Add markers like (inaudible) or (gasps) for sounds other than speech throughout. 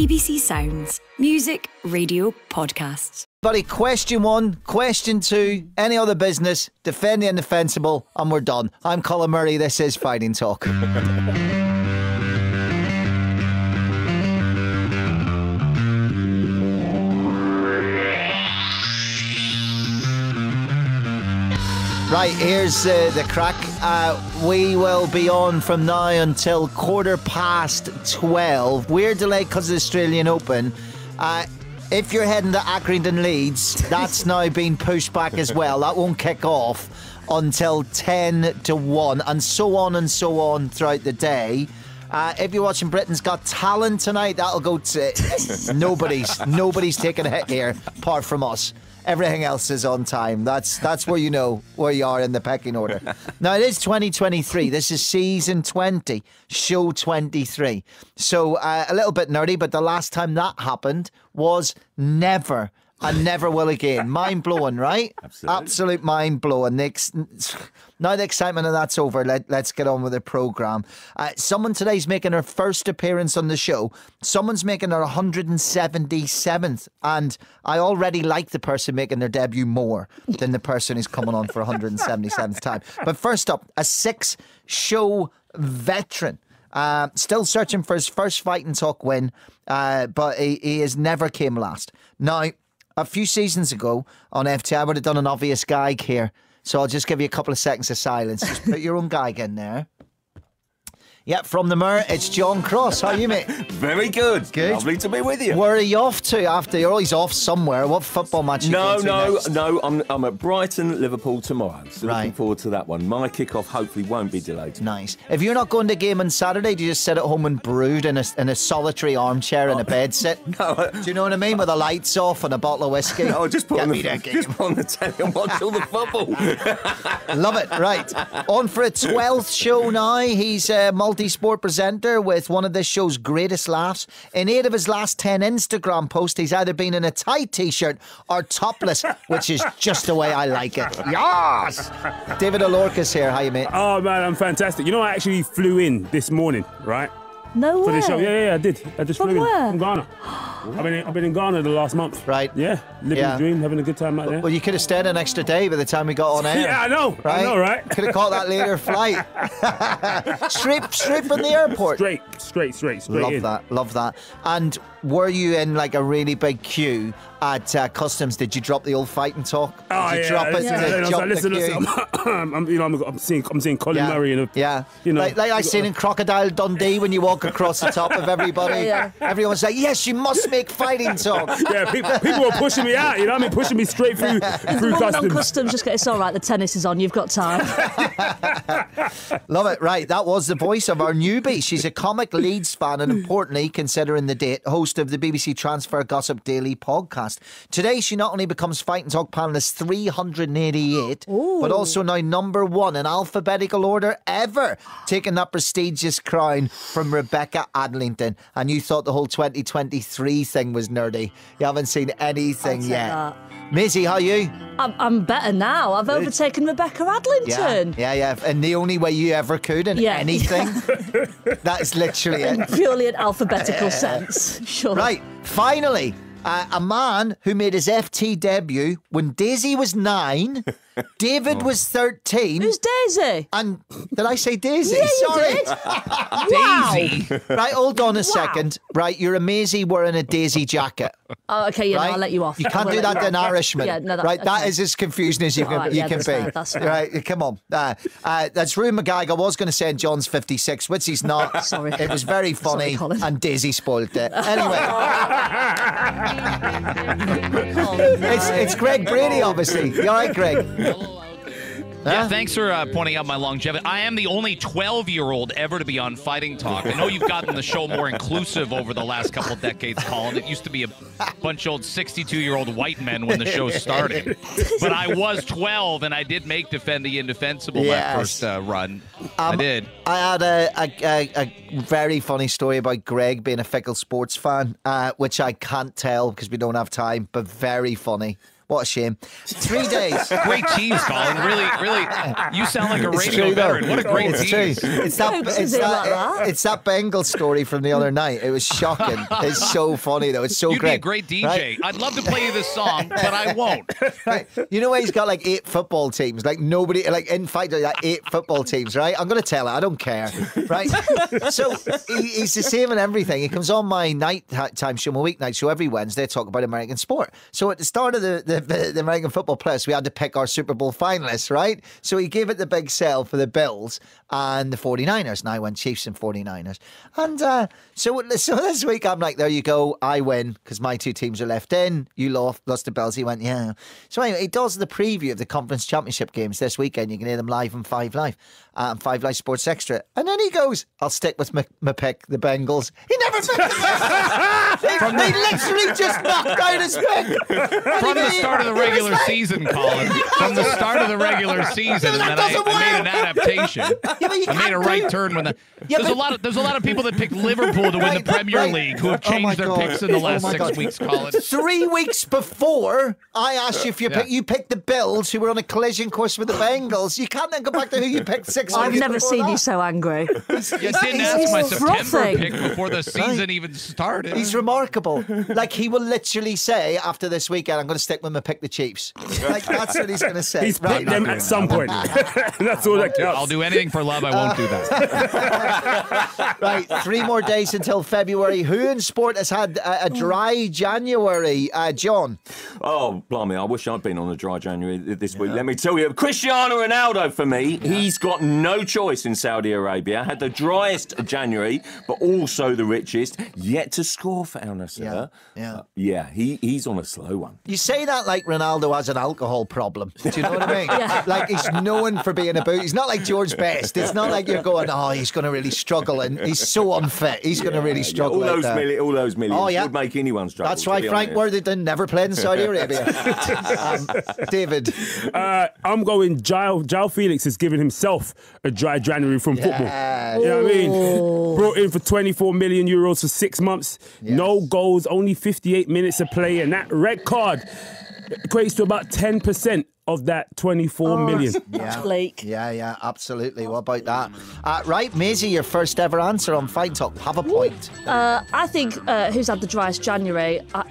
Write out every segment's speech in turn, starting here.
BBC Sounds. Music, radio, podcasts. Buddy, question one, question two, any other business, defend the indefensible, and we're done. I'm Colin Murray. This is Fighting Talk. (laughs) Right, here's uh, the crack. Uh, we will be on from now until quarter past 12. We're delayed because of the Australian Open. Uh, if you're heading to Accrington Leeds, (laughs) that's now been pushed back as well. That won't kick off until 10 to 1, and so on and so on throughout the day. Uh, if you're watching Britain's Got Talent tonight, that'll go to (laughs) nobody's. Nobody's taking a hit here, apart from us. Everything else is on time. That's that's where you know where you are in the pecking order. now it is 2023. This is season 20, show 23. So uh, a little bit nerdy, but the last time that happened was never and never will again. (laughs) Mind blowing, right? Absolutely. Absolute mind blowing. Next, now the excitement of that's over. Let, let's get on with the program. Uh, someone today's making her first appearance on the show. Someone's making her 177th, and I already like the person making their debut more than the person who's coming on for 177th time. But first up, a six-show veteran. Uh, still searching for his first fighting talk win, uh, but he, he has never came last. Now, a few seasons ago on FT, I would have done an obvious gag here. So I'll just give you a couple of seconds of silence. Just put your own gag in there. Yeah, from the Mirror, it's John Cross. How are you, mate? (laughs) Very good. Good. Lovely to be with you. Where are you off to after? You're always off somewhere. What football match? No, going to no, next? no. I'm, I'm at Brighton, Liverpool tomorrow. So looking forward to that one. My kickoff hopefully won't be delayed. Nice. If you're not going to game on Saturday, do you just sit at home and brood in a, in a solitary armchair in a oh. bed sit? (laughs) No, I- Do you know what I mean? With the lights off and a bottle of whiskey. I'll just put Get on the (laughs) just put on the telly and watch all the football. Love it. Right. On for a 12th show now. He's uh, a multi sport presenter with one of this show's greatest laughs. In eight of his last 10 Instagram posts, he's either been in a tight t shirt or topless, which is just the way I like it. Yes! David Alorka's here. How you, mate? Oh man, I'm fantastic. You know, I actually flew in this morning, right? No For way. the show. Yeah, yeah, yeah, I did. I just From flew where? in from Ghana. I've been in, I've been in Ghana the last month. Right. Yeah, living Yeah. the dream, having a good time out there. Well, you could have stayed an extra day by the time we got on air. (laughs) yeah, I know. Right? I know, right? Could have caught that later (laughs) flight. (laughs) straight, straight from the airport. Straight, straight, straight, straight Love in. that, love that. And were you in like a really big queue at uh, customs? Did you drop the old fighting talk? Did Oh you yeah, drop it yeah. to And I was like, listen, listen, I'm, (coughs) I'm, you know, I'm, I'm seeing, I'm seeing Colin yeah, Murray in a, yeah. you know, like, like I seen in Crocodile Dundee when you walk across the top of everybody. (laughs) Yeah. Everyone's like, "Yes, you must make fighting talk." (laughs) yeah, people, people were pushing me out. You know, I mean, pushing me straight through (laughs) through Woman on customs. customs, just get it's all right. The tennis is on. You've got time. Love it. Right. That was the voice of our newbie. She's a comic Leeds fan and importantly, considering the date, host of the BBC Transfer Gossip Daily podcast. Today, she not only becomes Fighting Talk panelist 388, but also now number one in alphabetical order ever, taking that prestigious crown from Rebecca Adlington. And you thought the whole 2023 thing was nerdy. You haven't seen anything yet. that. Maisie, how are you? I'm, I'm better now. I've overtaken Rebecca Adlington. yeah, yeah. And the only way you ever could in Yeah. anything, (laughs) that's literally it. Purely in alphabetical (laughs) sense. Sure. Right, finally, uh, a man who made his FT debut when Daisy was nine, (laughs) David was 13. Who's Daisy? and did I say Daisy? Yeah, you Sorry. did. (laughs) wow. Right, hold on a second. Right, you're a Maisie wearing a Daisy jacket. Oh, okay, yeah, Right? no, I'll let you off. You can't I'll do that you to an. Irishman. Yeah, no, that, right, that okay. is as confusing as you can, All right, you yeah, can that's be. fair, that's fair. Right, come on. Uh, uh, that's Rue McGag. I was going to say John's 56, which he's not. (laughs) Sorry. It was very funny, Colin. and Daisy spoiled it. (laughs) Anyway. Oh, It's, it's Greg Brady, obviously. You all right, Greg? (laughs) Yeah, thanks for uh, pointing out my longevity. I am the only 12 year old ever to be on Fighting Talk. I know you've gotten the show more inclusive over the last couple of decades, Colin. It used to be a bunch of old 62 year old white men when the show started. But I was 12 and I did make Defend the Indefensible Yes. my first uh, run. I Um, did. I had a, a, a, a very funny story about Greg being a fickle sports fan, uh, which I can't tell because we don't have time, but very funny. What a shame. Three days. (laughs) Great tease, Colin. Really, really, you sound like a It's radio veteran. What a great it's tease. True. It's that. It's that, that? It's that Bengal story from the other night. It was shocking. it's so funny though. It's so You'd great. be a great DJ. Right? I'd love to play you this song, but I won't. Right. You know why he's got like eight football teams? Like nobody, like in fact, like eight football teams, right? I'm going to tell it. I don't care, right? so he, he's the same in everything. He comes on my night time show, my weeknight show every Wednesday, talk about American sport. So at the start of the, the, the American Football Plus, we had to pick our Super Bowl finalists, right? So he gave it the big sell for the Bills and the 49ers. And I went Chiefs and 49ers. And uh, so, (laughs) so this week, I'm like, there you go. I win because my two teams are left in. You lost, lost the Bills. He went, yeah. So anyway, he does the preview of the conference championship games this weekend. You can hear them live on Five Live, um, Five Live Sports Extra. And then he goes, I'll stick with my, my pick, the Bengals. He never (laughs) picked the Bengals. they, they literally just knocked out his pick. From the start of the (laughs) regular season, Colin. From the start of the regular (laughs) season, and that then I, I made an adaptation. (laughs) Yeah, I made a right do- turn when the. Yeah, there's a lot of there's a lot of people that picked Liverpool to win the Premier right. League who have Oh changed their God. picks in the Oh last my six God. weeks, Colin. Three weeks before I asked you if you Yeah. pick, you picked the Bills, who were on a collision course with the Bengals. You can't then go back to who you picked six. I've never before seen that. you so angry. You didn't he's- ask my September pick before the season even started. He's remarkable. Like he will literally say after this weekend, I'm going to stick with my pick the Chiefs. (laughs) Like that's what he's going to say. He's right? picked them at some point. (laughs) That's all that counts. I'll do anything for love. I won't do that. (laughs) Right, three more days until February. Who in sport has had a, a dry January? Uh, John. Oh, blimey, I wish I'd been on a dry January this week. Let me tell you, Cristiano Ronaldo for me, he's got no choice in Saudi Arabia. Had the driest January, but also the richest. Yet to score for Al Nassr. Yeah, yeah. Uh, yeah, he, he's on a slow one. You say that like Ronaldo has an alcohol problem. Do you know what I (laughs) mean? Like he's known for being a boot. He's not like George Best. It's not like you're going, oh, he's going to really struggle, and he's so unfit. He's going to really Yeah, struggle. all, those there. milli- all those millions Oh, yeah. would make anyone struggle. That's why Frank. Worthington never played in Saudi Arabia. (laughs) um, David. Uh, I'm going. João, João Felix has given himself a dry January from football. Yeah. You know what I mean? Brought in for 24 million euros for six months. No goals, only 58 minutes of play, and that red card equates to about 10% of that 24 million. Yeah. Bleak. Yeah, yeah, absolutely. What about that? Uh, right, Maisie, your first ever answer on Fight Talk. Have a point. Uh, I think uh, who's had the driest January? Uh,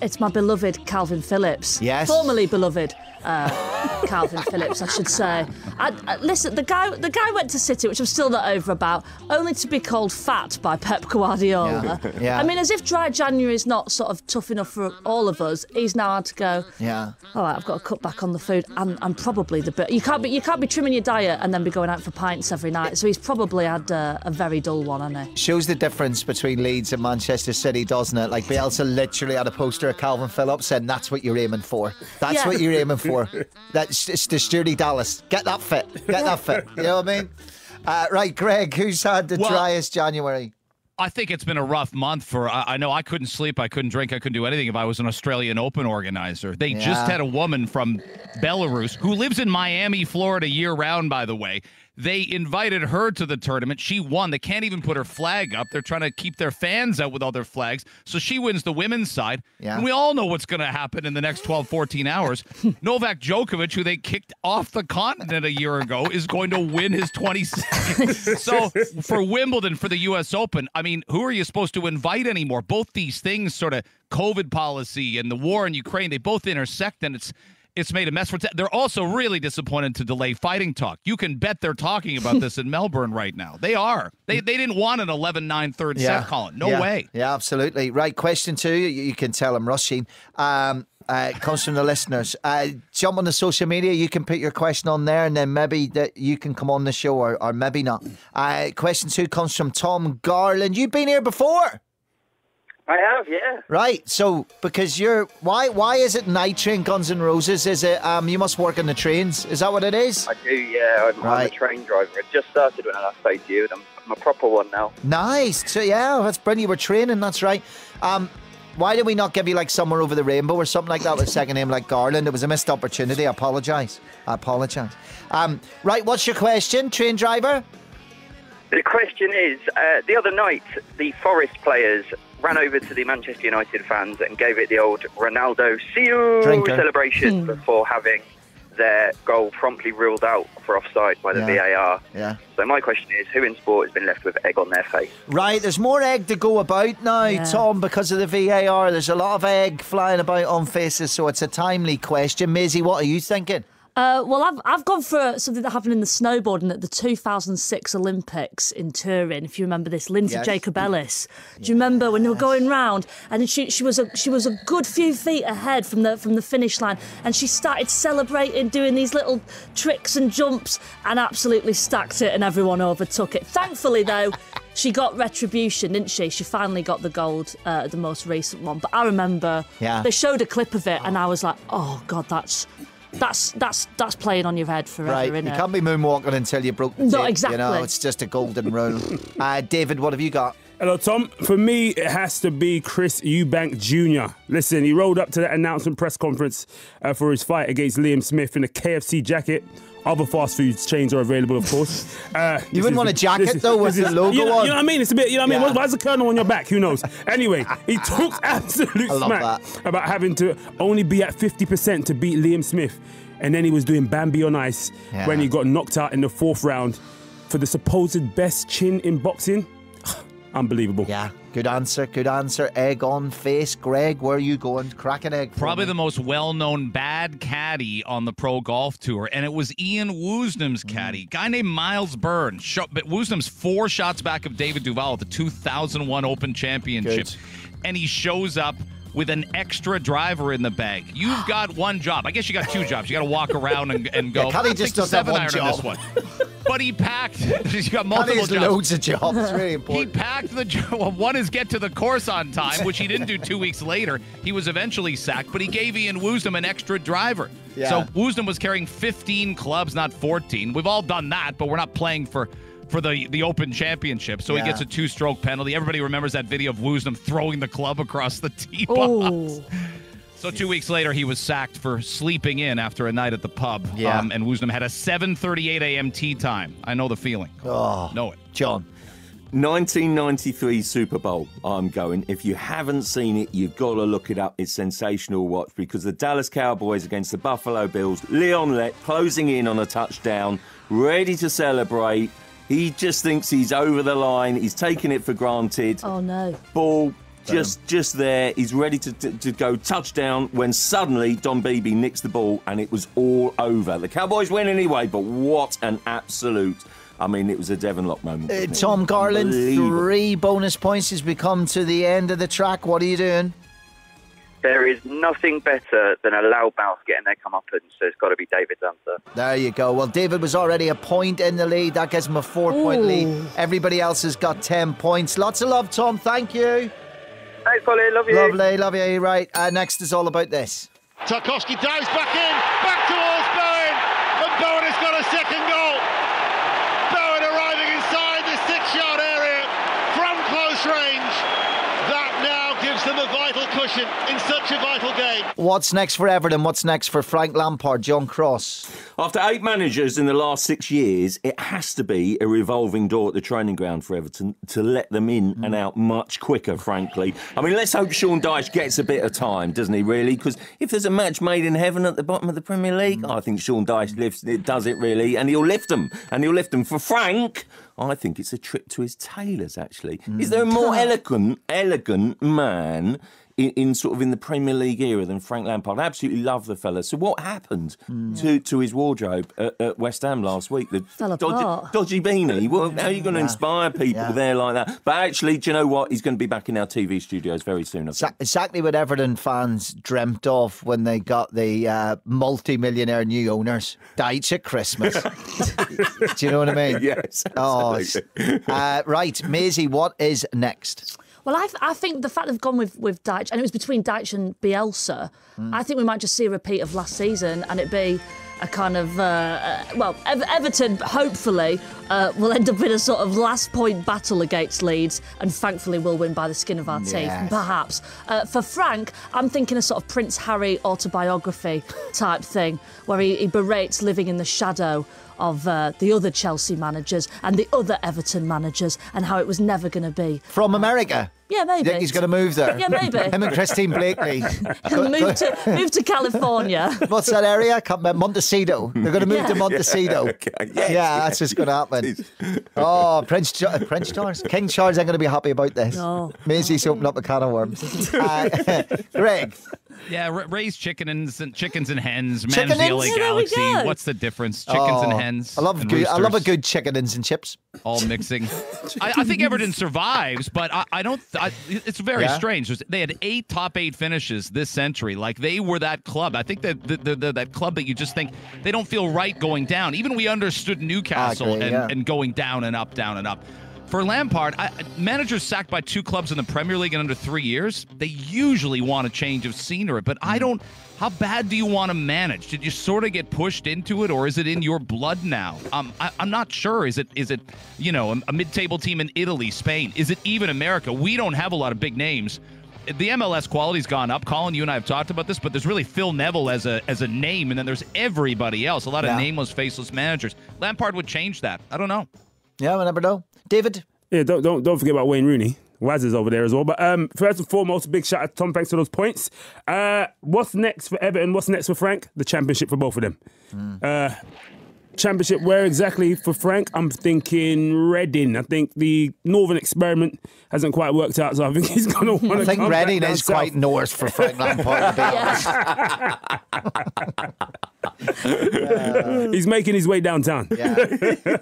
it's my beloved Kalvin Phillips. Yes. Formerly beloved uh, Kalvin Phillips, I should say. I, I, listen, the guy, the guy went to City, which I'm still not over about, only to be called fat by Pep Guardiola. Yeah, (laughs) yeah. I mean, as if dry January is not sort of tough enough for all of us. He's now had to go. Yeah. All right, I've got to cut back on the food. I'm, I'm probably the bit. You can't be you can't be trimming your diet and then be going out for pints every night. So he's probably had uh, a very dull one, hasn't he? Shows the difference between Leeds and Manchester City, doesn't it? Like Bielsa literally had a poster of Kalvin Phillips saying that's what you're aiming for. That's Yeah. what you're aiming for. (laughs) That's it's the Stuart Dallas. Get that fit. Get that fit. You know what I mean? Uh, right, Greg, who's had the Well- driest January? I think it's been a rough month for. I, I know I couldn't sleep, I couldn't drink, I couldn't do anything if I was an Australian Open organizer. They just had a woman from Belarus who lives in Miami, Florida, year round. By the way, they invited her to the tournament. She won. They can't even put her flag up. They're trying to keep their fans out with all their flags. So she wins the women's side. Yeah. And we all know what's going to happen in the next 12, 14 hours. (laughs) Novak Djokovic, who they kicked off the continent a year ago, is going to win his 22nd. (laughs) so for Wimbledon, for the U.S. Open, I mean, who are you supposed to invite anymore? Both these things, sort of COVID policy and the war in Ukraine, they both intersect, and it's it's made a mess for. They're also really disappointed to delay fighting talk. You can bet they're talking about (laughs) this in Melbourne right now. They are. They they didn't want an 11-9 third set, Colin. No yeah. way. Yeah, absolutely. Right, question two. You, you can tell I'm rushing. Um, uh, comes from the (laughs) listeners. Uh, jump on the social media. You can put your question on there, and then maybe that you can come on the show, or, or maybe not. Uh, question two comes from Tom Garland. You've been here before, I have, yeah. right? So because you're why why is it night train Guns N' Roses? Is it um you must work on the trains? Is that what it is? I do, yeah. I'm, I'm a train driver. I just started when I last to you, and I'm, I'm a proper one now. Nice. So yeah, that's brilliant. You were training. That's right. Um, why did we not give you like somewhere over the rainbow or something like that with a second name like Garland? It was a missed opportunity. I apologise. I apologise. Um, right. What's your question, train driver? The question is, uh, the other night, the Forest players ran over to the Manchester United fans and gave it the old Ronaldo see you Drinker. celebration hmm. before having their goal promptly ruled out for offside by the Yeah. VAR. Yeah. So my question is, who in sport has been left with egg on their face? Right, there's more egg to go about now, Yeah. Tom, because of the VAR. There's a lot of egg flying about on faces, so it's a timely question. Maisie, what are you thinking? Uh, well, I've, I've gone for something that happened in the snowboarding at the 2006 Olympics in Turin. If you remember this, Lindsey Yes. Jacobellis. Do you remember when they were going round and she, she was a she was a good few feet ahead from the from the finish line, and she started celebrating, doing these little tricks and jumps, and absolutely stacked it, and everyone overtook it. Thankfully, though. (laughs) She got retribution, didn't she? She finally got the gold uh, the most recent one. But I remember Yeah. they showed a clip of it, and I was like, "Oh God, that's that's that's that's playing on your head forever, Right, you can't be moonwalking until you broke the No, tape, You know, exactly. it's just a golden rule. (laughs) uh, David, what have you got? Hello, Tom. For me, it has to be Chris Eubank Jr. Listen, he rolled up to the announcement press conference uh, for his fight against Liam Smith in a KFC jacket. Other fast food chains are available, of course. Uh, You wouldn't want a jacket, though, with the logo you know, on. You know what I mean? It's a bit, you know what I Yeah. mean? Why is the colonel on your back? Who knows? (laughs) Anyway, he talks absolute smack that. about having to only be at 50% to beat Liam Smith. And then he was doing Bambi on ice when he got knocked out in the fourth round for the supposed best chin in boxing. Unbelievable. Yeah, good answer, good answer. Egg on face. Greg, where are you going? Crack an egg. Probably me. the most well-known bad caddy on the pro golf tour, and it was Ian Woosnam's mm. caddy, guy named Myles Byrne. Sho- But Woosnam's four shots back of David Duval at the 2001 Open Championship, Good. and he shows up with an extra driver in the bag. You've got one job. I guess you got two jobs. You got to walk around and, and go. Yeah, Caddy "I'll just does have seven one iron on this one. But he packed. (laughs) He's got multiple jobs. loads of jobs. Very (laughs) He important. packed the jo- well, one is get to the course on time, which he didn't do two weeks later. He was eventually sacked, but he gave Ian Woosnam an extra driver. Yeah. So Woosnam was carrying 15 clubs, not 14. We've all done that, but we're not playing for for the the Open Championship. So Yeah. he gets a two-stroke penalty. Everybody remembers that video of Woosnam throwing the club across the (laughs) tee box. So two weeks later, he was sacked for sleeping in after a night at the pub. Yeah. Um, and Woosnam had a 7:38 a.m. tee time. I know the feeling. Oh, Know it. John. 1993 Super Bowl, I'm going. If you haven't seen it, you've got to look it up. It's sensational watch because the Dallas Cowboys against the Buffalo Bills, Leon Lett closing in on a touchdown, ready to celebrate. He just thinks he's over the line. He's taking it for granted. oh no. Ball just just there. He's ready to, to, to go touchdown when suddenly Don Beebe nicks the ball and it was all over. The Cowboys win anyway, but what an absolute. I mean, it was a Devon Loch moment. Uh. Tom Garland, three bonus points as we come to the end of the track. What are you doing? There is nothing better than a loudmouth getting their comeuppance, so it's got to be David's answer. There you go. Well, David was already a point in the lead. That gives him a four point Ooh. lead. Everybody else has got 10 points. Lots of love, Tom. Thank you. Thanks, Polly. Love you. Lovely, love you. Right. Uh, next is all about this. Tarkowski dives back in, back towards Bowen, and Bowen has got a second goal. Bowen arriving inside the six-yard area from close range. That now gives them a vital cushion in such a vital game. What's next for Everton? What's next for Frank Lampard, John Cross? After eight managers in the last six years, it has to be a revolving door at the training ground for Everton to let them in and out much quicker, frankly. I mean, let's hope Sean Dyche gets a bit of time, doesn't he, really? Because if there's a match made in heaven at the bottom of the Premier League, I think Sean Dyche lifts, it does it, really, and he'll lift them. And he'll lift them. For Frank, I think it's a trip to his tailors, actually. Is there a more (laughs) eloquent, elegant man in, in sort of in the Premier League era than Frank Lampard. I absolutely love the fella. So what happened to, to his wardrobe at, at West Ham last week? The Fell dodgy, apart. dodgy beanie. Well, how are you going to inspire people Yeah. there like that? But actually, do you know what? He's going to be back in our TV studios very soon. Exactly what Everton fans dreamt of when they got the uh, multi-millionaire new owners. Dyche at Christmas. (laughs) Do you know what I mean? Yes, Oh, absolutely. uh, right, Maisie, what is next? Well, I, I think the fact they've gone with, with Dyche, and it was between Dyche and Bielsa, I think we might just see a repeat of last season and it be a kind of, uh, uh, well, Ev- Everton, hopefully, uh, will end up in a sort of last point battle against Leeds and thankfully we'll win by the skin of our teeth, Yes. perhaps. Uh, for Frank, I'm thinking a sort of Prince Harry autobiography type thing where he, he berates living in the shadow of uh, the other Chelsea managers and the other Everton managers and how it was never going to be. From America. Yeah, maybe. You think he's going to move there? Yeah, maybe. Him and Christine Bleakley. (laughs) move to move to California. (laughs) What's that area? I can't remember. Montecito. They're going to move Yeah. to Montecito. (laughs) Yes, yeah, that's just going to happen. Oh, Prince jo- Prince Charles, King Charles, I'm going to be happy about this. No. Maisie's opened up a can of worms. Uh, Greg, Yeah, ra- raise chickens and chickens and hens. (gasps) Manage Chicken the hens? LA Yeah, there we Galaxy. go. What's the difference? Chickens and Oh, hens. I love and good. I love a good chickens and chips. all (laughs) mixing. I, I think Everton survives, but I, I don't. I, it's very Yeah? strange. They had eight top eight finishes this century. Like they were that club. I think that the, the, the, that club that you just think they don't feel right going down. Even we understood Newcastle agree, and, yeah. and going down and up, down and up. For Lampard, I, managers sacked by two clubs in the Premier League in under three years, they usually want a change of scenery. But I don't. How bad do you want to manage? Did you sort of get pushed into it, or is it in your blood now? Um, I, I'm not sure. Is it is it you know a, a mid-table team in Italy, Spain? Is it even America? We don't have a lot of big names. The MLS quality's gone up. Colin, you and I have talked about this, but there's really Phil Neville as a as a name, and then there's everybody else. A lot of Yeah. nameless, faceless managers. Lampard would change that. I don't know. Yeah, we never know. David, Yeah, don't don't don't forget about Wayne Rooney. Waz is over there as well. But um, first and foremost, big shout out to Tom. Thanks for those points. Uh, what's next for Everton? What's next for Frank? The championship for both of them. Uh, championship where exactly for Frank? I'm thinking Reading. I think the Northern experiment hasn't quite worked out, so I think (laughs) he's going to want I to think come back Reading down is south. quite north for Frank Lampard. To be (laughs) honest. (laughs) (laughs) He's making his way downtown. Yeah.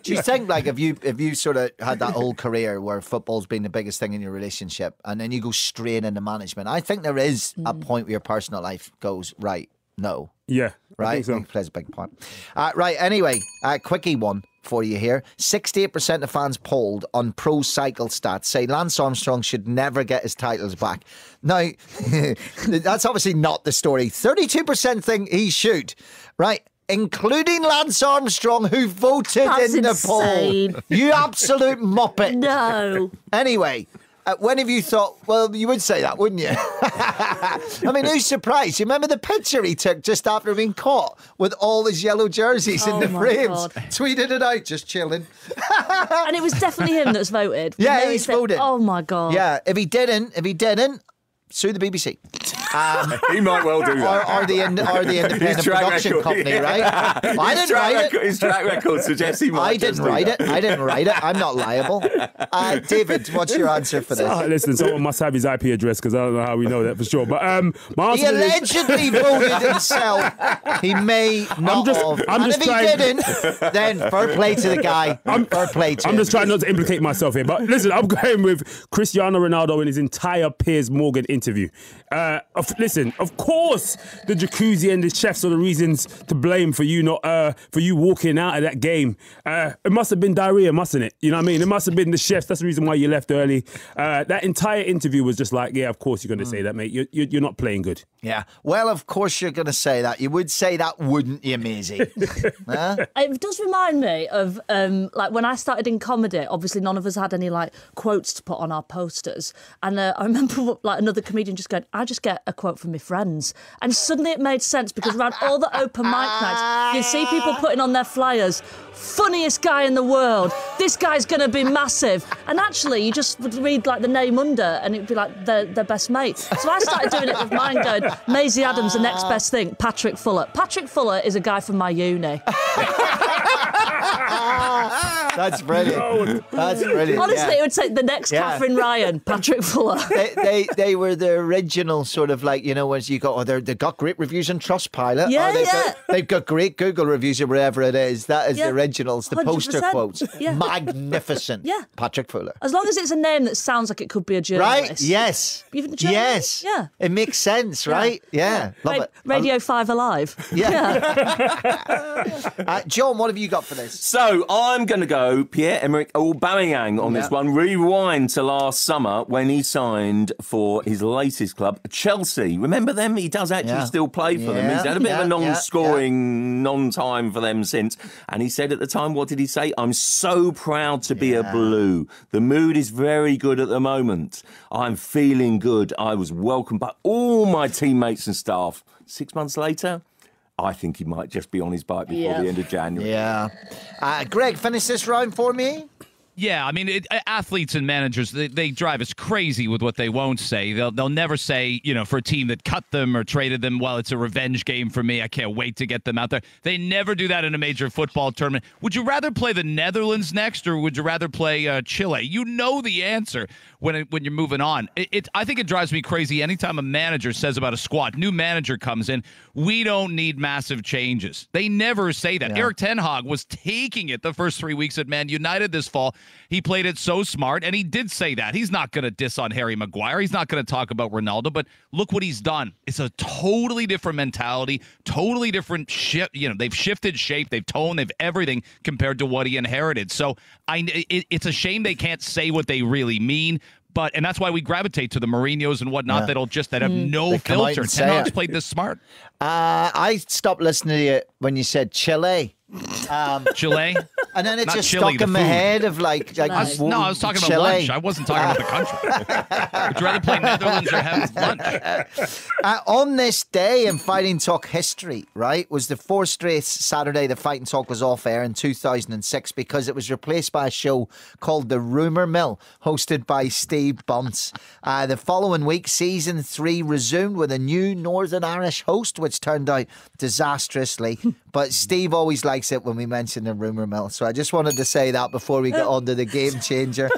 Do you think like if you if you sort of had that whole career where football's been the biggest thing in your relationship, and then you go straight into management? I think there is a mm. point where your personal life goes right. No, Yeah, I right? think so. It plays a big part. Uh, right. Anyway, uh, quickie one for you here. Sixty-eight percent of fans polled on Pro Cycle Stats say Lance Armstrong should never get his titles back. Now, (laughs) that's obviously not the story. Thirty-two percent think he should. Right. Including Lance Armstrong, who voted That's in the insane. poll. You absolute muppet. No. (laughs) Anyway, uh, when have you thought, well, you would say that, wouldn't you? (laughs) I mean, who's surprised? You remember the picture he took just after being caught with all his yellow jerseys in Oh the frames? God. Tweeted it out, just chilling. And it was definitely him that's voted. (laughs) Yeah, he's the- voted. Oh my god. Yeah, if he didn't, if he didn't, sue the BBC. (laughs) he might well do that. or the in, or the independent production record, company, yeah. right? (laughs) I didn't write record, it. His track record suggests he might. I didn't write it. I didn't write it. I'm not liable. Uh, David, what's your answer for this? listen, someone must have his IP address because I don't know how we know that for sure. But um, my He answer is- allegedly voted himself. He may not just- have. I'm and just if trying- he didn't, then fair play to the guy. (laughs) fair play to I'm him. just trying not to implicate myself here, but listen, I'm going with Cristiano Ronaldo in his entire Piers Morgan interview. Uh, of, listen, of course, the jacuzzi and the chefs are the reasons to blame for you not uh, for you walking out of that game. Uh, it must have been diarrhea, mustn't it? You know what I mean? It must have been the chefs. That's the reason why you left early. Uh, that entire interview was just like, yeah, of course you're going to say that, mate. You're, you're, you're not playing good. Yeah. Well, of course you're going to say that. You would say that, wouldn't you, Maisie? (laughs) huh? It does remind me of um, like when I started in comedy. Obviously, none of us had any like quotes to put on our posters, and uh, I remember (laughs) like another comedian just going, "I just get a quote from my friends," and suddenly it made sense because around all the open mic nights, you see people putting on their flyers. Funniest guy in the world. This guy's going to be massive. And actually, you just would read like the name under, and it'd be like their, their best mate. So I started doing it with mine, going Maisie Adams, the next best thing. Patrick Fuller. Patrick Fuller is a guy from my uni. (laughs) That's brilliant. That's brilliant. Honestly, yeah. it would say the next Yeah. Katherine Ryan, Patrick Fuller. (laughs) they, they they were the original sort of like you know as you go oh they're, they've got great reviews on Trustpilot Yeah, or they've, yeah. Got, they've got great Google reviews or whatever it is that is Yeah, the originals the poster 100%. quotes (laughs) Yeah. magnificent Yeah. Patrick Fuller As long as it's a name that sounds like it could be a journalist. right yes Even a journalist? yes Yeah. it makes sense right yeah, love Ra- it Radio 5 Alive. Yeah. (laughs) uh, John what have you got for this So I'm going to go Pierre Emerick Aubameyang on this one. Rewind to last summer when he signed for his latest club, Chelsea. Remember them? He does actually Yeah. still play for them. He's had a bit yeah, of a non-scoring, non-time for them since. And he said at the time, what did he say? I'm so proud to be a blue. The mood is very good at the moment. I'm feeling good. I was welcomed by all my teammates and staff. Six months later. I think he might just be on his bike before Yeah. the end of January. Yeah. Uh, Greg, finish this round for me. Yeah, I mean, it, athletes and managers, they, they drive us crazy with what they won't say. They'll, they'll never say, you know, for a team that cut them or traded them, well, it's a revenge game for me. I can't wait to get them out there. They never do that in a major football tournament. Would you rather play the Netherlands next or would you rather play uh, Chile? You know the answer when, it, when you're moving on. It, it, I think it drives me crazy anytime a manager says about a squad, new manager comes in, we don't need massive changes. They never say that. Erik Ten Hag was taking it the first three weeks at Man United this fall. He played it so smart, and he did say that. He's not going to diss on Harry Maguire. He's not going to talk about Ronaldo, but look what he's done. It's a totally different mentality, totally different shift. You know, they've shifted shape, they've toned, they've everything compared to what he inherited. So I, it, it's a shame they can't say what they really mean. But and that's why we gravitate to the Mourinho's and whatnot Yeah. that'll just that have no They filter. and Ten say Hag's played this smart. Uh, I stopped listening to you when you said Chile. Um, Chile. and then it Not just Chile, stuck the in my food. head of like, like I was, no, I was talking about lunch. I wasn't talking about the country. (laughs) Would you rather play Netherlands or have lunch? Uh, on this day in Fighting Talk history, right, was the fourth straight Saturday the Fighting Talk was off air in 2006 because it was replaced by a show called The Rumour Mill, hosted by Steve Bunce. Uh, the following week, season three resumed with a new Northern Irish host, which turned out disastrously. But Steve always likes it when we mention The Rumour Mill. So I just wanted to say that before we get (laughs) on to the game changer.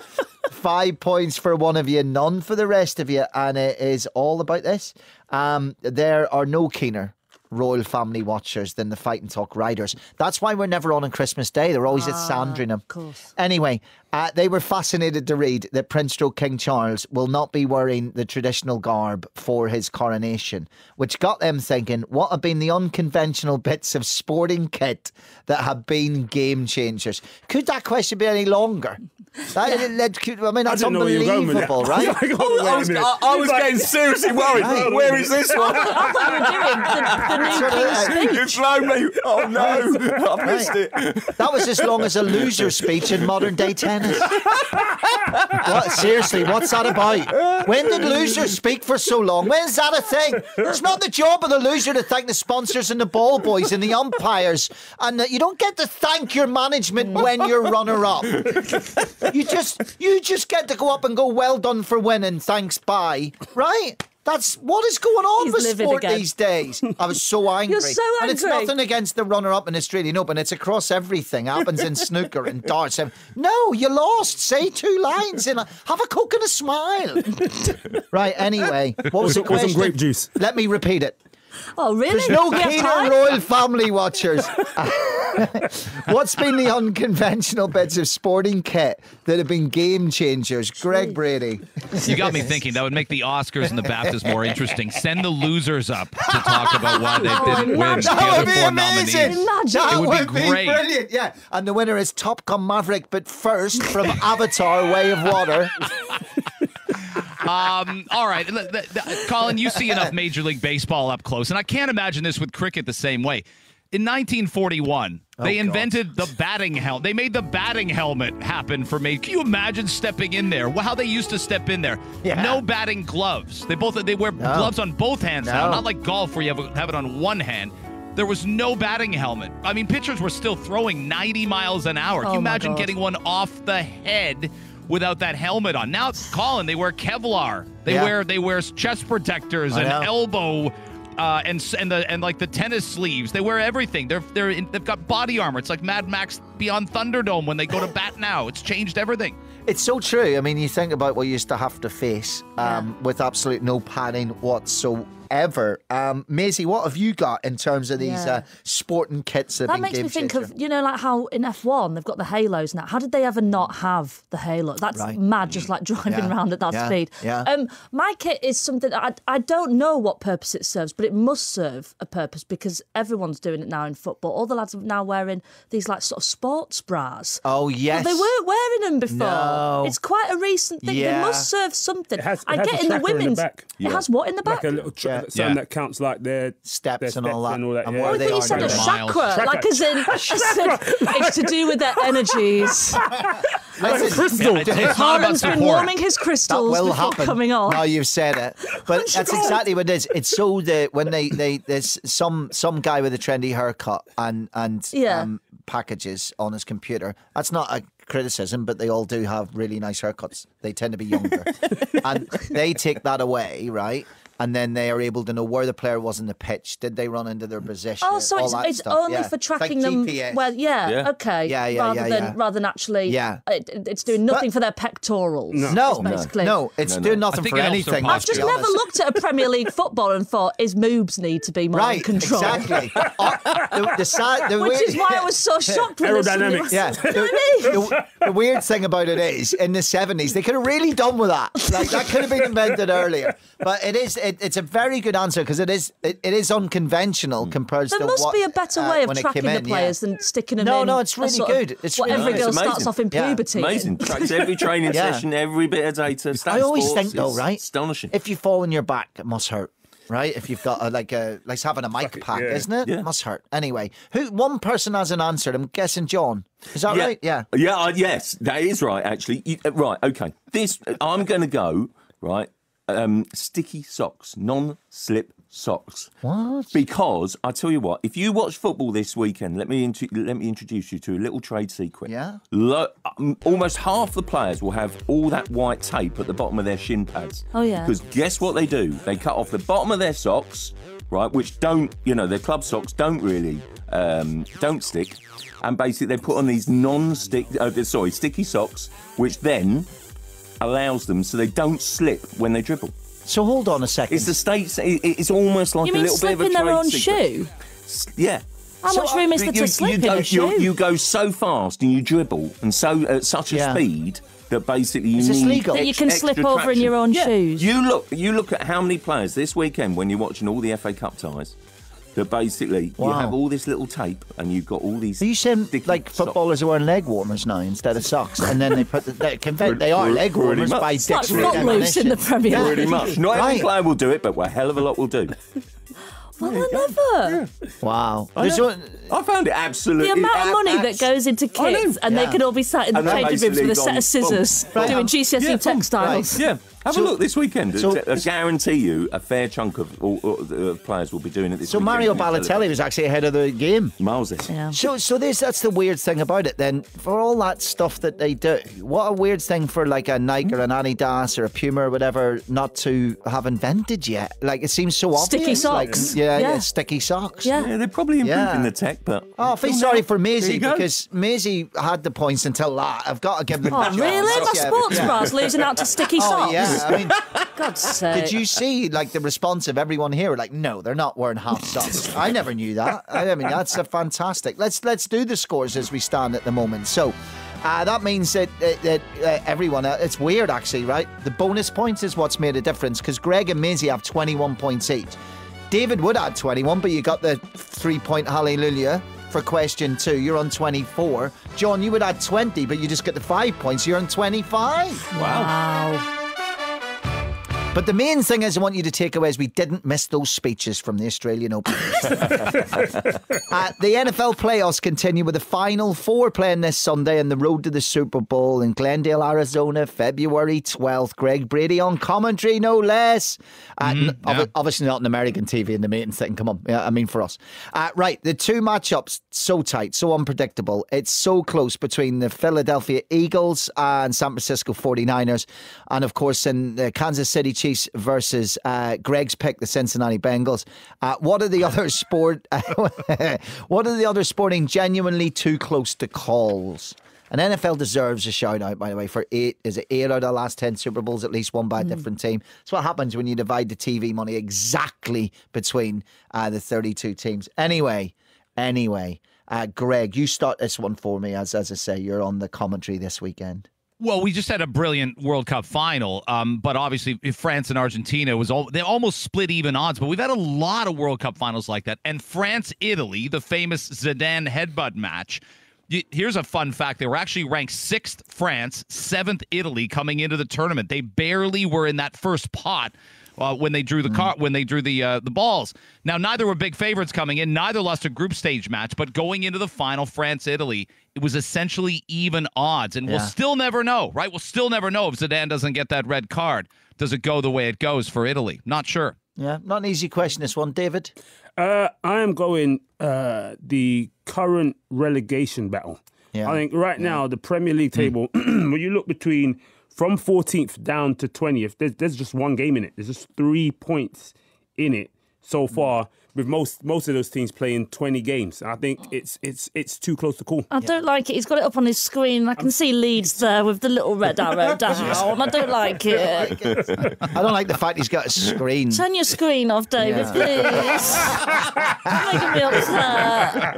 Five points for one of you, none for the rest of you, and it is all about this. Um, there are no keener royal family watchers than the Fighting Talk riders. That's why we're never on on Christmas Day. They're always at Sandringham. Of course. Anyway, uh, they were fascinated to read that Prince Stroke King Charles will not be wearing the traditional garb for his coronation, which got them thinking what have been the unconventional bits of sporting kit that have been game changers? Could that question be any longer? That, that could- I mean, I that's didn't know where you were going with that. unbelievable, right? (laughs) I was like, hold on, I was. I, I was like- getting seriously worried. (laughs) Right. Where is this one? I thought you were doing the, the new You've blown me. Oh no, I've missed it. That was as long as a loser speech in modern day tennis. what, seriously, what's that about? When did losers speak for so long? When's that a thing? It's not the job of the loser to thank the sponsors and the ball boys and the umpires, and that you don't get to thank your management when you're runner up. You just you just get to go up and go, well done for winning, thanks, bye. Right? That's what is going on He's with sport again. these days. I was so (laughs) angry. You're so angry. And it's nothing against the runner up in Australian Open. It's across everything. Happens in snooker and darts. No, you lost. Say two lines and have a coke and a smile. (laughs) right. Anyway, what was the With some grape juice. Let me repeat it. Oh, really? There's no We have keener royal family watchers. (laughs) What's been the unconventional bits of sporting kit that have been game changers? Greg Brady. You got me thinking that would make the Oscars and the BAFTAs more interesting. Send the losers up to talk about why they Oh, didn't win. imagine. The That would be amazing. nominees. That It would would be be, great. brilliant. Yeah. And the winner is Top Gun Maverick, but first from Avatar Way of Water. (laughs) Um, all right, L- th- th- Colin, you see enough Major League Baseball up close, and I can't imagine this with cricket the same way. In 1941, they God. invented the batting helmet. They made the batting helmet happen for me. Can you imagine stepping in there? How they used to step in there? Yeah. No batting gloves. They both they wear gloves on both hands now, not like golf where you have, have it on one hand. There was no batting helmet. I mean, pitchers were still throwing 90 miles an hour. Can Oh you imagine getting one off the head without that helmet on? Now, Colin, they wear Kevlar. They Yeah. wear they wear chest protectors I and know. elbow. Uh, and and the and like the tennis sleeves, they wear everything. They're they're in, they've got body armor. It's like Mad Max Beyond Thunderdome when they go to bat now. It's changed everything. It's so true. I mean, you think about what you used to have to face um, with absolute no padding whatsoever. Um, Maisie, what have you got in terms of these Yeah. uh, sporting kits that, have That been makes me think changer? of, you know, like how in F1 they've got the halos now. How did they ever not have the halo? That's Right. mad, just like driving Yeah. around at that Yeah. speed. Yeah. Um, my kit is something I, I don't know what purpose it serves, but it must serve a purpose because everyone's doing it now in football. All the lads are now wearing these like sort of sports bras. Oh, yes. They weren't wearing them before. No. It's quite a recent thing. Yeah. They must serve something. It has, it I has get a in the tracker in the women's. back. It has what in the back? Like a little tra- Yeah. something Yeah. that counts like their Steps their and all that. and all that. And yeah. what Oh, are I they thought you said a arguing? Miles. chakra, like as in, (laughs) said it's to do with their energies. (laughs) Like a crystal. Yeah, it's, it's not about Harlan's been warming his That crystals will before happen. coming on. Now you've said it, but that's exactly what it is. It's so that when they, they there's some some guy with a trendy haircut and and Yeah. um, packages on his computer. That's not a criticism, but they all do have really nice haircuts. They tend to be younger, (laughs) and they take that away, right? And then they are able to know where the player was in the pitch. Did they run into their position? Oh, so all it's, that it's stuff. only Yeah. for It's like tracking them. GPS. Well, yeah, Yeah. okay. Yeah, yeah, rather yeah, than yeah. rather than actually, Yeah. it, it- it's doing nothing But- for their pectorals. no, is no, basically. no, it's No, no. doing nothing for it helps their anything. I've just never honest. looked at a Premier League football and thought his moves need to be more Right, control. exactly. (laughs) Uh, the, the sad, the Which weird- is why I was so (laughs) shocked when this- Aerodynamics. Yeah. You know what I The, mean? the- the weird thing about it is, in the seventies, they could have really done with that. Like that could have been invented earlier. But it is. It, it's a very good answer because it is. It, it is unconventional compared to the There to must what, be a better uh, way of tracking the in, yeah. players than sticking them No, in. no, no, it's really sort of- good. It's what really every good. girl It's starts amazing. off in Yeah. puberty. Amazing. (laughs) Tracks every training Yeah. session, every bit of data. I always sports, think though, right? Astonishing. If you fall on your back, it must hurt. Right, if you've got a, like a like having a mic pack, yeah. isn't it? Yeah. It must hurt. Anyway, who one person hasn't answered? I'm guessing John. Is that right? Yeah. Yeah, uh, yes, that is right, actually. You, uh, right, okay. This, I'm going to go, right, um, sticky socks, non slip socks. What? Because I tell you what, if you watch football this weekend, let me int- let me introduce you to a little trade secret. Yeah? Lo- um, almost half the players will have all that white tape at the bottom of their shin pads. Oh, yeah. Because guess what they do? They cut off the bottom of their socks, right, which don't, you know, their club socks don't really um, don't stick, and basically they put on these non-stick, uh, sorry, sticky socks, which then allows them so they don't slip when they dribble. So hold on a second. It's the states. It's almost like You a mean little bit of a slipping their own secret. shoe? Yeah. How So, much room is You- there you, to slip you in go, a shoe? you go so fast and you dribble and so at such a Yeah. speed that basically you Is this need legal? That you can extra slip over in your own Yeah. shoes. You look. You look at how many players this weekend when you're watching all the FA Cup ties. That basically you have all this little tape and you've got all these. Are you saying sticky like socks. footballers are wearing leg warmers now instead of socks, and then they put the, they, conve- they are leg warmers much. by It's like dictionary footloose in the definition. Premier League. Pretty much. Not every Right. player will do it, but a hell of a lot will do. (laughs) Well, I never. Wow. I, one- I found it absolutely. The amount of ab- money that goes into I know. kits, and they can all be sat in the And changing rooms with a set of gone, boom. scissors Right. doing GCSE Yeah, boom. textiles. Yeah, have So- a look this weekend. so- I guarantee you, a fair chunk of all, all the uh, players will be doing it this so weekend. Mario on. Balotelli was actually ahead of the game. Miles in. Yeah. So, so this that's the weird thing about it. Then, for all that stuff that they do, what a weird thing for like a Nike or an Adidas or a Puma or whatever not to have invented yet. Like it seems so Sticky obvious. like, socks. yeah, yeah, Yeah. sticky socks. Yeah. Yeah, they're probably improving Yeah. the tech, but Oh, I feel sorry for there Maisie because Maisie had the points until that. I've got to give them. Oh, the really? My sports yeah. bra's losing out to sticky Oh socks. yeah, I mean, (laughs) God's sake. did you see like the response of everyone here? Like, no, they're not wearing half socks. I never knew that. I mean, that's a fantastic. Let's let's do the scores as we stand at the moment. So. Uh, that means that, that, that uh, everyone, uh, it's weird actually, right? The bonus points is what's made a difference because Greg and Maisie have 21 points each. David would add 21, but you got the three point hallelujah for question two. You're on 24. John, you would add 20, but you just get the five points. You're on 25. Wow. But the main thing is I want you to take away is we didn't miss those speeches from the Australian Open. (laughs) uh, the NFL playoffs continue with the final four playing this Sunday and the road to the Super Bowl in Glendale, Arizona, February 12th. Greg Brady on commentary, no less. Uh, obvi- yeah. Obviously not on American TV in the main thing. Come on. Yeah, I mean, for us. Uh, right. The two matchups, so tight, so unpredictable. It's so close between the Philadelphia Eagles and San Francisco 49ers. And of course, in the Kansas City Chiefs versus uh, Greg's pick, the Cincinnati Bengals. Uh, what are the other (laughs) sport? (laughs) what are the other sporting genuinely too close to calls? And NFL deserves a shout out, by the way, for eight. Is it eight out of the last 10 Super Bowls, at least one by a different team? That's what happens when you divide the TV money exactly between uh, the 32 teams. Anyway, anyway, uh, Greg, you start this one for me. As, as I say, you're on the commentary this weekend. Well, we just had a brilliant World Cup final, um, but obviously France and Argentina was all they almost split even odds. But we've had a lot of World Cup finals like that, and France Italy, the famous Zidane headbutt match. Here's a fun fact: they were actually ranked sixth France, seventh Italy coming into the tournament. They barely were in that first pot uh, when they drew the car when they drew the uh, the balls. Now neither were big favorites coming in. Neither lost a group stage match, but going into the final, France Italy, it was essentially even odds, and we'll still never know, right? We'll still never know if Zidane doesn't get that red card. Does it go the way it goes for Italy? Not sure. Yeah, not an easy question, this one, David. Uh, I am going uh, the current relegation battle. Yeah. I think right now the Premier League table, (clears throat) when you look between from 14th down to 20th, there's, there's just one game in it. There's just three points in it so mm. far. With most most of those teams playing 20 games, I think it's it's it's too close to call. I don't like it. He's got it up on his screen. I can see Leeds (laughs) there with the little red arrow (laughs) down. (laughs) I don't like it. I don't like the fact he's got a screen. Turn your screen off, David, please. You're making me upset.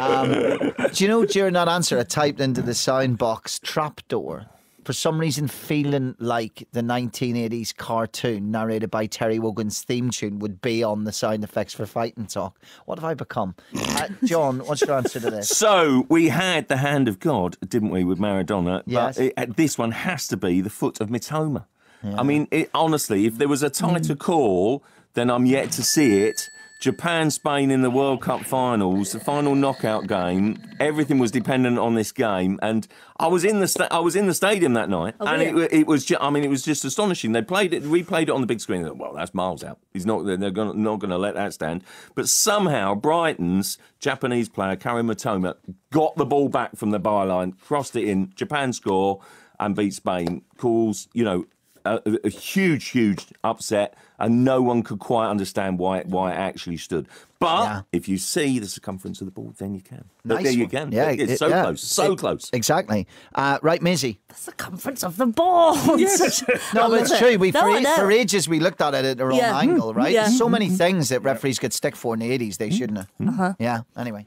Um, do you know during that answer, I typed into the sound box trapdoor. For some reason, feeling like the 1980s cartoon narrated by Terry Wogan's theme tune would be on the sound effects for Fighting Talk. What have I become? Uh, (laughs) John, what's your answer to this? So we had the hand of God, didn't we, with Maradona? Yes. But it, this one has to be the foot of Mitoma. I mean, it, honestly, if there was a tighter call, then I'm yet to see it. Japan, Spain in the World Cup finals, the final knockout game. Everything was dependent on this game, and I was in the sta- I was in the stadium that night, oh, and it, it was ju- I mean it was just astonishing. They played it, we played it on the big screen. Well, that's miles out. He's not they're gonna, not going to let that stand. But somehow Brighton's Japanese player Kaoru Mitoma got the ball back from the byline, crossed it in. Japan score and beat Spain. Calls you know a- a huge, huge upset, and no one could quite understand why it, why it actually stood. But Yeah. if you see the circumference of the ball, then you can. But Nice there you one. can. Yeah, it's it- so yeah. close, so It- close. Exactly. Uh, right, Mizzy. The circumference of the ball. Yes. (laughs) No, but it's true. We No, for, I a- know. for ages we looked at it at the wrong Yeah. angle, right? Yeah. So many things that referees could stick for in the 80s they shouldn't have. Uh-huh. Yeah. Anyway.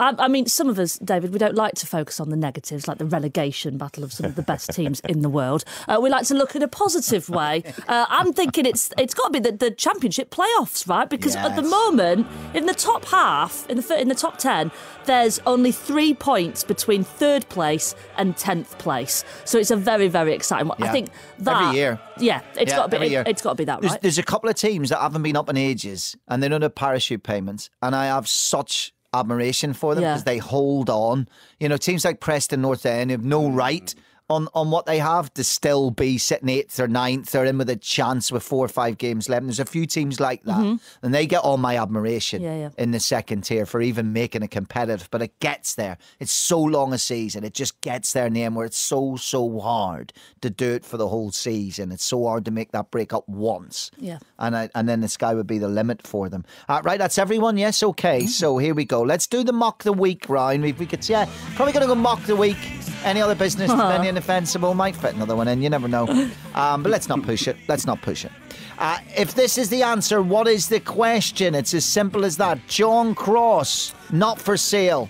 I, I mean, some of us, David, we don't like to focus on the negatives, like the relegation battle of some of the best teams in the world. Uh, we like to look in a positive way. Uh, I'm thinking it's it's got to be the, the championship playoffs, right? Because at the moment, in the top half, in the in the top ten, there's only three points between third place and tenth place. So it's a very very exciting one. I Yeah. think Every year. yeah, it's Yeah, got to be it, has got to be that There's, right. there's a couple of teams that haven't been up in ages and they don't have parachute payments. And I have such admiration for them Yeah. because they hold on. You know, teams like Preston North End have no right on, on what they have to still be sitting eighth or ninth or in with a chance with four or five games left. And there's a few teams like that. And they get all my admiration Mm-hmm. Yeah, yeah. in the second tier for even making it competitive. But it gets there. It's so long a season. It just gets there in the end where it's so, so hard to do it for the whole season. It's so hard to make that break up once. Yeah. And I, and then the sky would be the limit for them. Uh, right, that's everyone. Yes, okay. So here we go. Let's do the mock the week, Ryan. If we could, yeah, probably going to go mock the week. Any other business, (laughs) any indefensible might fit another one in. You never know. (laughs) Um, but let's not push it. Let's not push it. Uh, if this is the answer, what is the question? It's as simple as that. John Cross, not for sale.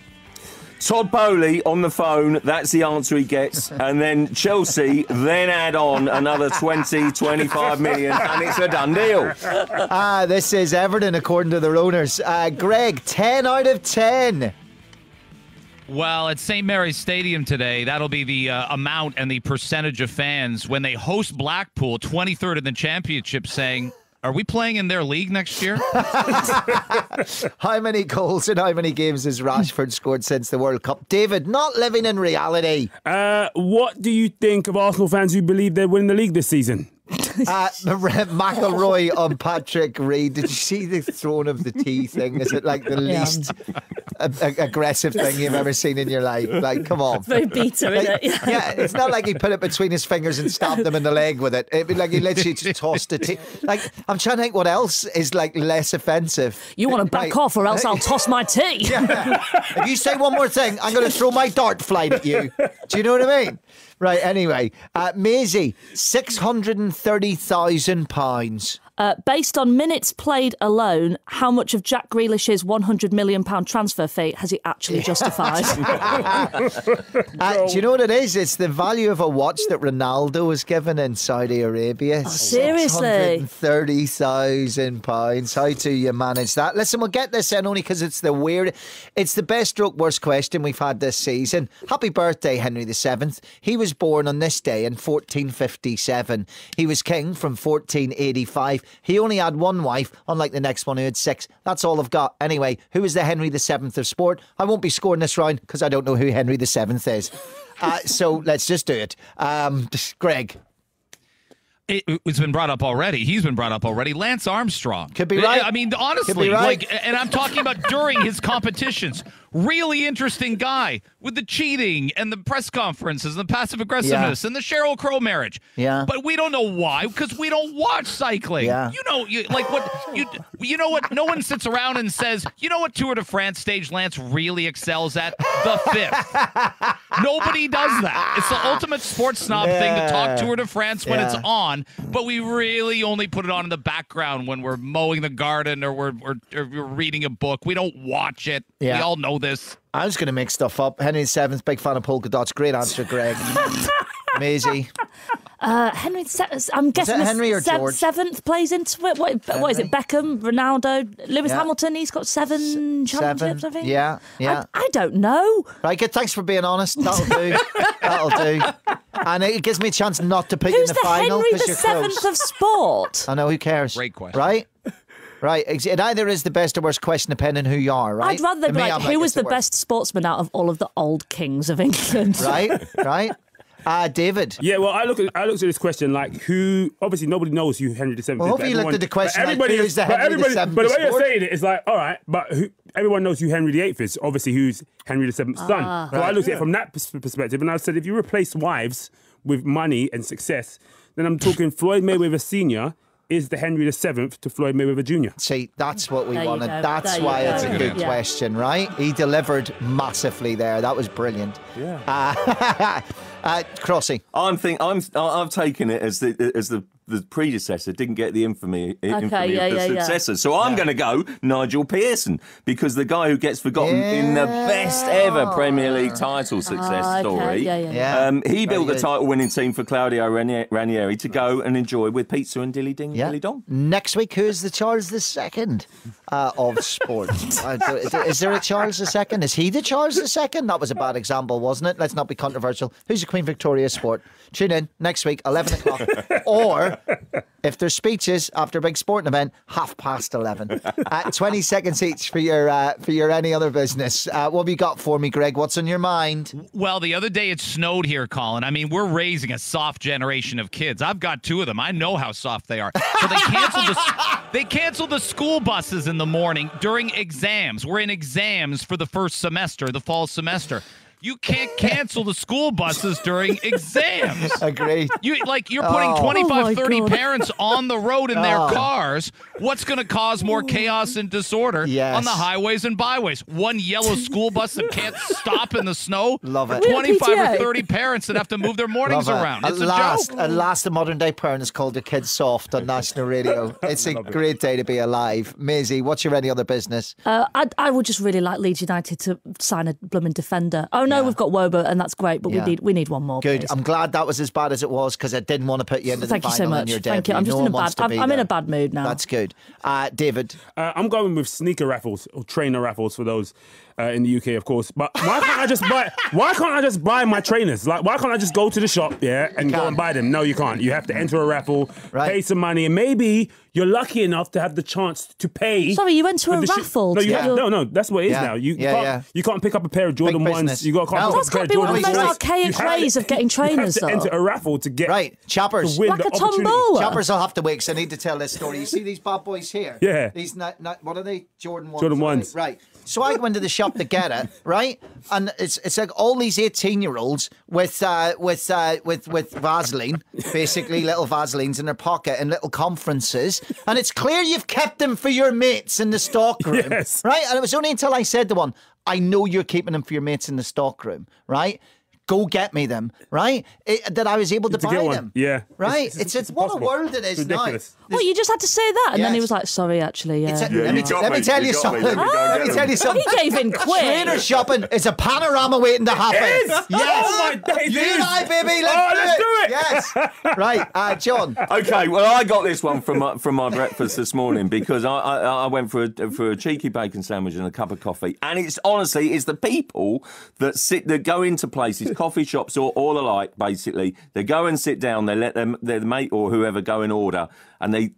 Todd Boehly on the phone, that's the answer he gets. (laughs) And then Chelsea then add on another 20, 25 million, and it's a done deal. Ah, this is Everton, according to their owners. Uh, Greg, 10 out of 10. Well, at St. Mary's Stadium today, that'll be the uh, amount and the percentage of fans when they host Blackpool, 23rd in the championship, saying, Are we playing in their league next year? (laughs) How many goals and how many games has Rashford scored since the World Cup? David, not living in reality. Uh, what do you think of Arsenal fans who believe they're winning the league this season? Uh, McIlroy on Patrick Reed. Did you see the throne of the tea thing? Is it like the Yeah. least a- a- aggressive thing you've ever seen in your life? Like, come on. Very isn't Like, it? yeah, it's not like he put it between his fingers and stabbed them in the leg with it. It'd like he literally just tossed the tea. Like, I'm trying to think what else is like less offensive. You want to back Right. off, or else I'll toss my tea. (laughs) if you say one more thing, I'm going to throw my dart flight at you. Do you know what I mean? Right, anyway, uh, Maisie, £630,000. Uh, based on minutes played alone, how much of Jack Grealish's £100 million transfer fee has he actually justified? (laughs) Uh, do you know what it is? It's the value of a watch that Ronaldo was given in Saudi Arabia. Oh, seriously? thirty thousand pounds. How do you manage that? Listen, we'll get this in only because it's the weird. It's the best stroke worst question we've had this season. Happy birthday, Henry VII. He was born on this day in 1457. He was king from 1485. He only had one wife, unlike the next one who had six. That's all I've got. Anyway, who is the Henry VII of sport? I won't be scoring this round because I don't know who Henry VII is. Uh, so let's just do it. Um, (laughs) Greg. It, has been brought up already. He's been brought up already. Lance Armstrong Could be right. I mean, honestly, right. like, and I'm talking about during his competitions. Really interesting guy with the cheating and the press conferences and the passive aggressiveness and the Sheryl Crow marriage. Yeah. But we don't know why because we don't watch cycling. Yeah. You know, you like what you you know what? No one sits around and says, you know what Tour de France stage Lance really excels at the fifth. Nobody does that. It's the ultimate sports snob thing to talk Tour de France when it's on, but we really only put it on in the background when we're mowing the garden or we're, or, or we're reading a book. We don't watch it. Yeah. We all know this. I was going to make stuff up. Henry VII, big fan of polka dots. Great answer, Greg. (laughs) Maisie. Uh, Henry, Se- I'm guessing the Henry or se- George? seventh plays into it. What, what is it? Beckham, Ronaldo, Lewis Yeah. Hamilton. He's got seven championships, I think. Yeah, yeah. I, I don't know. Right, good. Thanks for being honest. That'll do. That'll do. (laughs) And it gives me a chance not to put you in Who's the, the final Henry the because you're seventh close. of sport? I know who cares. Great question. Right. Right. It either is the best or worst question, depending who you are. Right. I'd rather be me, like, who was it's the best sportsman out of all of the old kings of England? Right. (laughs) Right. Uh, David. Yeah, well, I look at I looked at this question like who. Obviously, nobody knows who Henry VII Well, is. hopefully you looked at the question but like, everybody who's is, the but Henry everybody, VII but the way you're saying it is like, all right, but who, everyone knows who Henry VIII is. Obviously, who's Henry VII's son. Ah. So I looked at it from that perspective, and I said, if you replace wives with money and success, then I'm talking Floyd Mayweather Senior is the Henry VII to Floyd Mayweather Jr. See, that's what we There wanted. go. That's There why it's a a good good answer. question, right? He delivered massively there. That was brilliant. Yeah. Uh, (laughs) uh, Crossy. I'm think I'm I- I've taken it as the as the the predecessor didn't get the infamy, infamy yeah, of the yeah, yeah. successor. So I'm going to go Nigel Pearson because the guy who gets forgotten in the best ever Premier League title success Ah, okay. story. Yeah, yeah, Yeah. Um, he Very built the title winning team for Claudio Ranieri, Ranieri to go and enjoy with pizza and dilly ding Yeah. dilly dong. Next week, who's the Charles II uh, of sport? (laughs) Uh, is there a Charles II? Is he the Charles II? That was a bad example, wasn't it? Let's not be controversial. Who's the Queen Victoria sport? Tune in next week, 11 o'clock. (laughs) or (laughs) if there's speeches after a big sporting event, half past 11. Uh, 20 seconds each for your uh, for your any other business. Uh, what have you got for me, Greg? What's on your mind? Well, the other day it snowed here, Colin. I mean, we're raising a soft generation of kids. I've got two of them. I know how soft they are. So they canceled the (laughs) they canceled the school buses in the morning during exams. We're in exams for the first semester, the fall semester. You can't cancel the school buses during (laughs) exams. Agreed. You like you're putting Oh. 25 Oh 30 God. parents on the road in their Oh. cars. What's going to cause more chaos and disorder Yes. on the highways and byways? One yellow school bus that can't (laughs) stop in the snow. Love it. 25 or 30 parents that have to move their mornings Love it. around. At a last, joke. at last, a modern day parent has called their kids soft on national radio. (laughs) It's a great day to be alive. Maisie, what's your any other business? Uh, I, I would just really like Leeds United to sign a blooming defender. Oh no, Yeah. we've got Wöber, and that's great, but Yeah. we need we need one more. Good. please. I'm glad that was as bad as it was because I didn't want to put you into Thank the you so final in much. your Thank debut. you. I'm just No in a bad. I'm, I'm in a bad mood now. That's good. Uh, David, Uh, I'm going with sneaker raffles or trainer raffles for those uh, in the UK, of course. But why can't I just buy? Why can't I just buy my trainers? Like, why can't I just go to the shop, yeah, and go and buy them? No, you can't. You have to enter a raffle, Right. pay some money, and maybe you're lucky enough to have the chance to pay. Sorry, you went to a the shi- raffle no, you get have, no, no. That's what it is Yeah. now. You, you Yeah, can't. yeah. You can't pick up a pair of Jordan ones. You got can't No. pick That's up a pair gotta of be one of Jordan the most archaic ways of getting (laughs) You trainers, have to enter a raffle to get right, Chappers. to win Like the a opportunity. tombola. Chappers will have to wait because I need to tell this story. You see these bad boys here? Yeah. These not, not what are they? Jordan ones. Jordan ones. Right. So I went to the shop to get it, right? And it's it's like all these eighteen year olds with uh, with uh, with with Vaseline, basically little Vaselines in their pocket and little conferences, and it's clear you've kept them for your mates in the stockroom, Yes. right? And it was only until I said to one, "I know you're keeping them for your mates in the stockroom, right?" Go get me them, right? It, that I was able to, To buy them. Yeah. Right. It's- It's, it's- it's, what a impossible. world it is It's now. ridiculous. Well, you just had to say that, and then he was like, "Sorry, actually, yeah." A- Yeah, let me, got let me me, tell you you, got me, something. let me Let me tell you something. he gave in (laughs) quick. Trainer shopping is a panorama waiting to happen. is? Yes. Oh my days, You and. I, baby. Let's, Oh, do, let's it. do it. Yes. right, uh, John. (laughs) Okay, well, I got this one from my, from my breakfast this morning because I, I, I went for a, for a cheeky bacon sandwich and a cup of coffee, and it's honestly it's the people that sit that go into places, coffee shops or all alike. Basically, they go and sit down, they let them their mate or whoever go and order, and they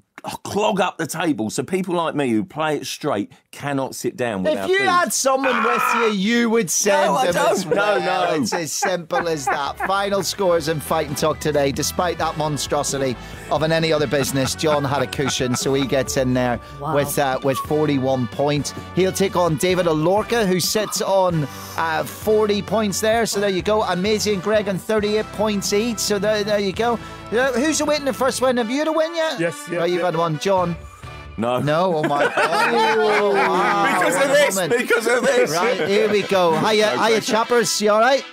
clog up the table. So people like me who play it straight cannot sit down with If you food. had someone with you, you would send No, I them as don't. No, no. It's as simple as that. (laughs) Final scores in Fighting Talk today, despite that monstrosity of an any other business. John had a cushion, so he gets in there Wow. with uh, with 41 points. He'll take on David Alorka, who sits on uh, 40 points there. So there you go. And Maisie and Greg on 38 points each. So there, there you go. Uh, Who's awaiting the first win? Have you had a win yet? Yes, yeah, Right, you've yeah. had one, John. no, No, oh my (laughs) god. Oh, wow. because of this, moment. because of this. Right, here we go. Hiya, hiya, chappers. You all right?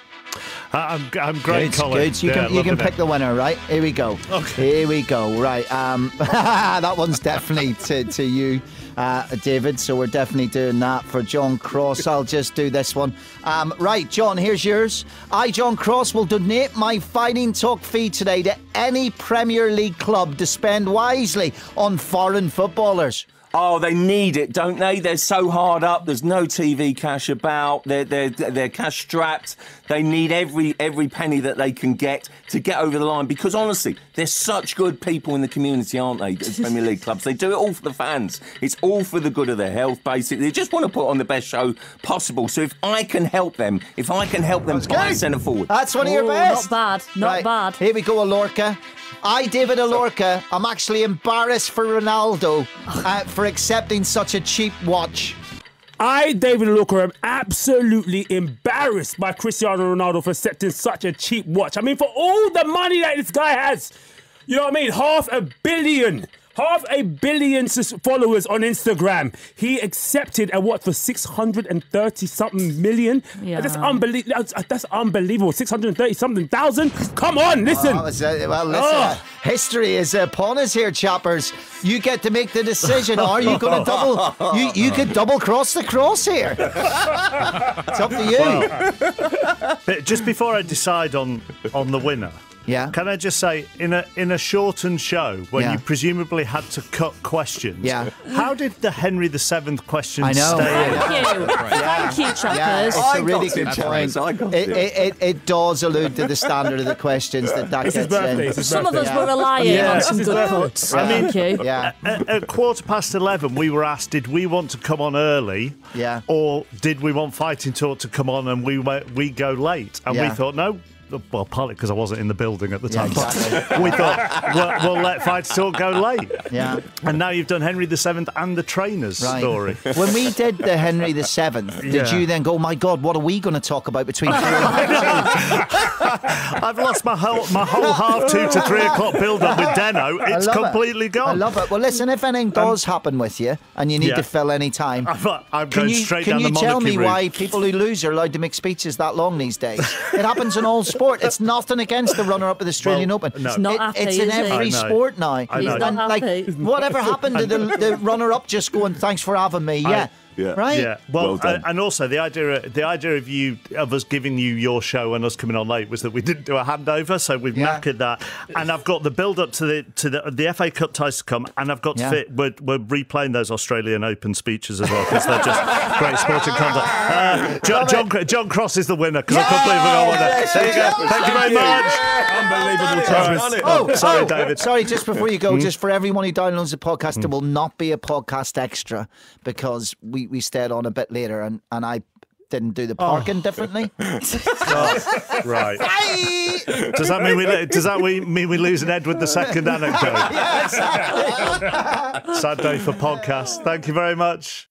I'm, I'm great, good, Colin. good. You Yeah, can you can pick it. the winner, right? Here we go. Okay. Here we go. Right. Um, (laughs) that one's definitely to, to you, uh, David. So we're definitely doing that for John Cross. (laughs) I'll just do this one. Um, right, John. Here's yours. I, John Cross, will donate my fighting talk fee today to any Premier League club to spend wisely on foreign footballers. Oh, they need it, don't they? They're so hard up. There's no TV cash about. They're they're they're cash strapped. They need every every penny that they can get to get over the line. Because honestly, they're such good people in the community, aren't they? The Premier League clubs. They do it all for the fans. It's all for the good of their health. Basically, they just want to put on the best show possible. So if I can help them, if I can help them buy a centre forward, That's one of your Ooh, best. not bad, not Right, bad. Here we go, Alorka. I, David Alorka, I'm actually embarrassed for Ronaldo uh, for accepting such a cheap watch. I, David Alorka, am absolutely embarrassed by Cristiano Ronaldo for accepting such a cheap watch. I mean, for all the money that this guy has, you know what I mean? Half a billion. Half a billion followers on Instagram. He accepted a watch for 630 something million. Yeah. That's unbelievable. That's, that's unbelievable. 630 something thousand. Come on, listen. That was, uh, well, listen, Oh. uh, history is upon us here, Chappers. You get to make the decision. Are you going (laughs) to double? You, you could double cross the cross here. (laughs) it's up to you. But just before I decide on on the winner, Yeah. can I just say in a in a shortened show when Yeah. you presumably had to cut questions, Yeah. how did the Henry VII question I know. stay? in? Thank you. Thank you, yeah, it's I a really got good it, point. I got It, it. it, it, it does allude to the standard of the questions that that It's his gets birthday. in. It's Some of us birthday. were relying Yeah. on some good is cuts. I mean- Thank you. Yeah. At, at quarter past 11, we were asked, did we want to come on early? Yeah. Or did we want Fighting Talk to come on and we went, we go late? And Yeah. we thought, no. Well, partly because I wasn't in the building at the time. but exactly. we thought, we'll, we'll let Fight Talk go late. Yeah. And now you've done Henry VII and the trainer's Right. story. When we did the Henry VII, did Yeah. you then go, oh my God, what are we going to talk about between (laughs) three and I've lost my whole my whole half two to three o'clock build up with Deno. It's love it. completely gone. I love it. Well, listen, if anything does happen with you and you need yeah. to fill any time, I'm, I'm can you, straight can you tell me route. why people who lose are allowed to make speeches that long these days? it happens in all (laughs) sport. It's nothing against the runner-up of the Australian Well, Open. no. He's not It- happy, it's in is every I sport now. He's not And, like, whatever happened to the, the runner-up just going, thanks for having me? Yeah. Yeah. Right? Yeah, well, Well done. uh, and also the idea, the idea of you, of us giving you your show and us coming on late was that we didn't do a handover, so we've Yeah. knackered that. And I've got the build up to the to the, the FA Cup ties to come, and I've got Yeah. to fit. We're, we're replaying those Australian Open speeches as well because they're just (laughs) great sporting conduct. Uh, John, John, John Cross is the winner because I can't believe we got one there. Yes, There you go. Thank you very thank much. Unbelievable, Travis. Oh, sorry, oh, David. Sorry, just before you go, just for everyone who downloads the podcast, there will not be a podcast extra because we, we stayed on a bit later and, and I didn't do the oh. parking differently. (laughs) Right. Does that mean we does that we- mean we lose an Edward the second anecdote? (laughs) Sad day for podcast. Thank you very much.